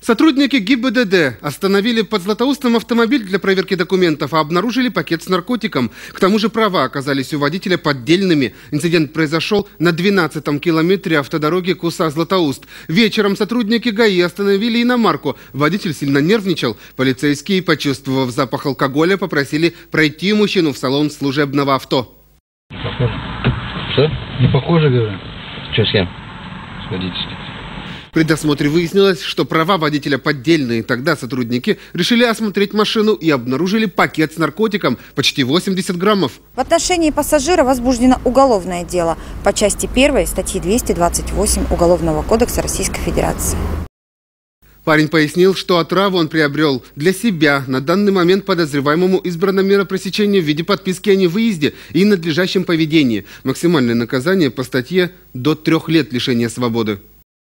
Сотрудники ГИБДД остановили под Златоустом автомобиль для проверки документов, а обнаружили пакет с наркотиком. К тому же права оказались у водителя поддельными. Инцидент произошел на 12-м километре автодороги Куса-Златоуст. Вечером сотрудники ГАИ остановили иномарку. Водитель сильно нервничал. Полицейские, почувствовав запах алкоголя, попросили пройти мужчину в салон служебного авто. Похоже. Что? Не похоже, говорю. Что с кем? С водителем. При досмотре выяснилось, что права водителя поддельные. Тогда сотрудники решили осмотреть машину и обнаружили пакет с наркотиком, почти 80 граммов. В отношении пассажира возбуждено уголовное дело по части 1 статьи 228 Уголовного кодекса Российской Федерации. Парень пояснил, что отраву он приобрел для себя. На данный момент подозреваемому избрана мера пресечения в виде подписки о невыезде и надлежащем поведении. Максимальное наказание по статье до трех лет лишения свободы.